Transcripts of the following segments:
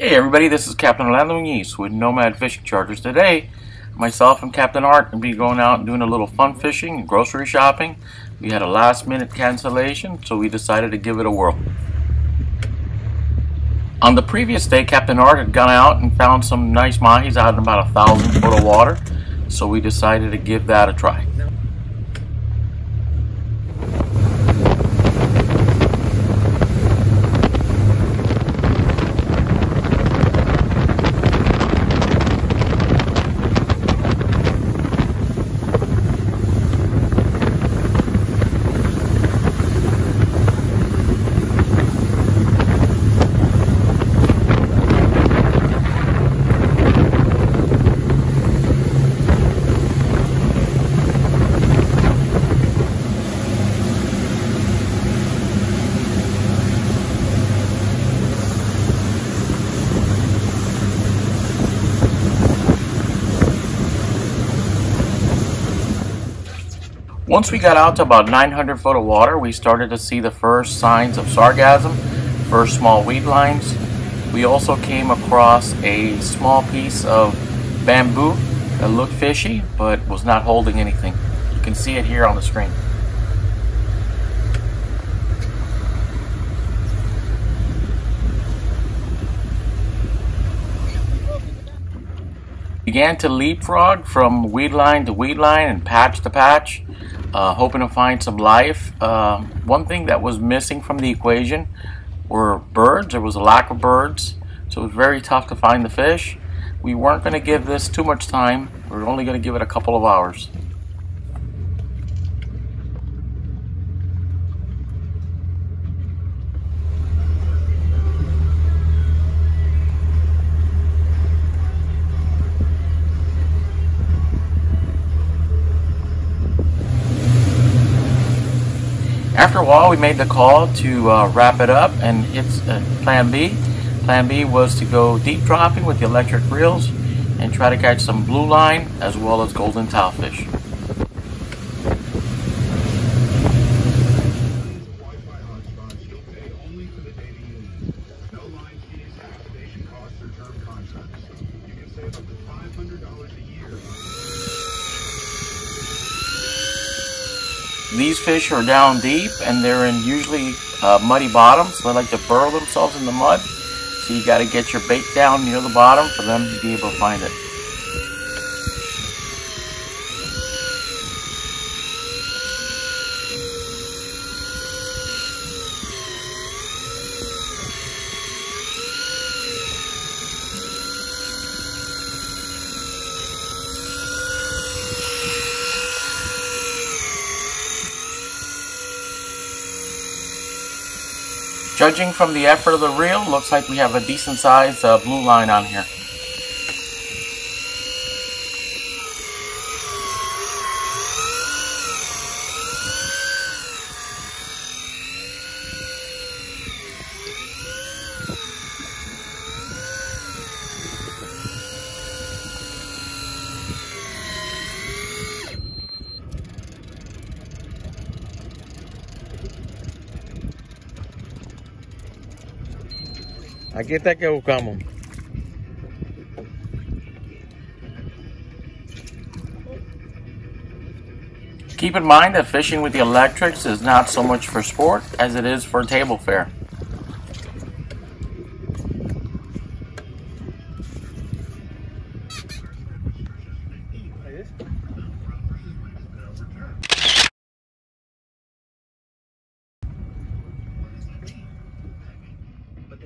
Hey everybody, this is Captain Orlando Muniz with Nomad Fishing Charters. Today, myself and Captain Art will be going out and doing a little fun fishing and grocery shopping. We had a last minute cancellation, so we decided to give it a whirl. On the previous day, Captain Art had gone out and found some nice mahis out in about a thousand foot of water, so we decided to give that a try. Once we got out to about 900 foot of water, we started to see the first signs of sargassum, first small weed lines. We also came across a small piece of bamboo that looked fishy, but was not holding anything. You can see it here on the screen. Began to leapfrog from weed line to weed line and patch to patch uh, hoping to find some life. Uh, one thing that was missing from the equation were birds. There was a lack of birds, so it was very tough to find the fish. We weren't going to give this too much time. We are only going to give it a couple of hours. After a while, we made the call to uh, wrap it up, and it's uh, Plan B. Plan B was to go deep dropping with the electric reels and try to catch some blue line as well as golden tilefish. These fish are down deep and they're in usually uh, muddy bottoms, so they like to burrow themselves in the mud. So you got to get your bait down near the bottom for them to be able to find it. Judging from the effort of the reel, looks like we have a decent sized uh, blue line on here. Aquí está que buscamos. Keep in mind that fishing with the electrics is not so much for sport as it is for table fare.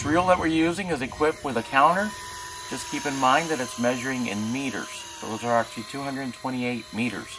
This reel that we're using is equipped with a counter. Just keep in mind that it's measuring in meters. Those are actually 228 meters.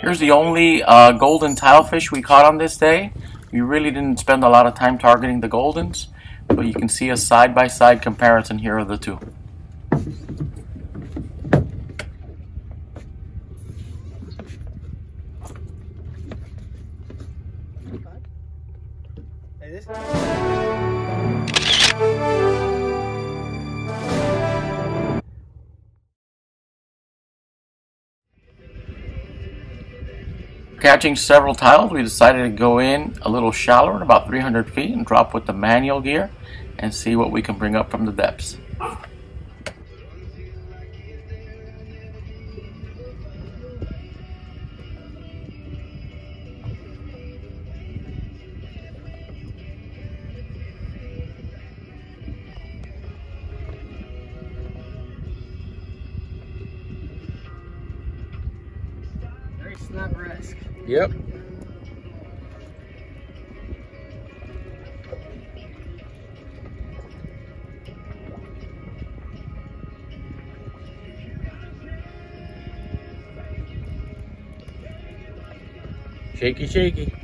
Here's the only uh, golden tilefish we caught on this day. We really didn't spend a lot of time targeting the goldens, but you can see a side-by-side -side comparison here of the two. Catching several tiles, we decided to go in a little shallower about 300 feet and drop with the manual gear and see what we can bring up from the depths. Very snapper-esque. Yep. Shaky, shaky.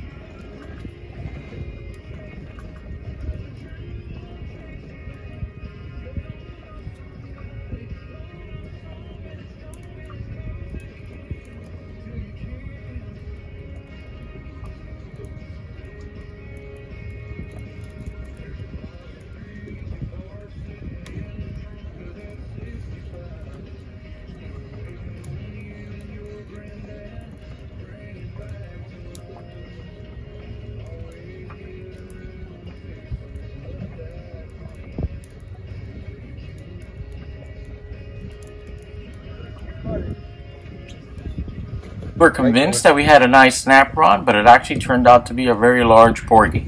We're convinced that we had a nice snap on, but it actually turned out to be a very large porgy.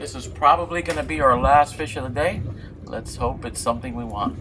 This is probably going to be our last fish of the day. Let's hope it's something we want.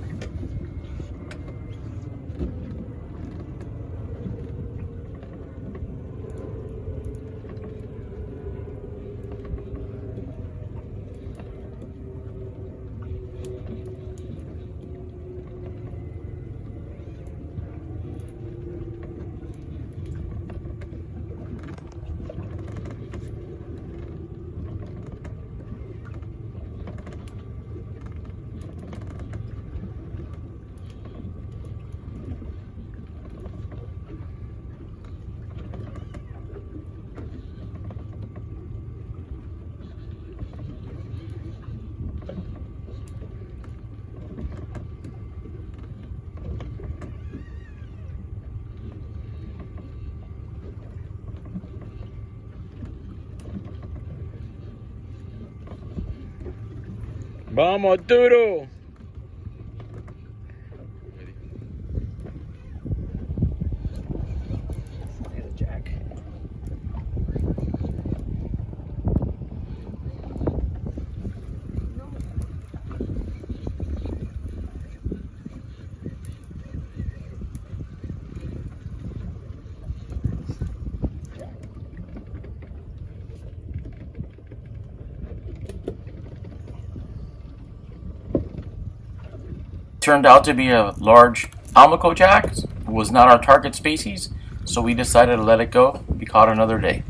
Vamos, Arturo. Turned out to be a large Almaco jack. Was not our target species, so we decided to let it go. Be caught another day.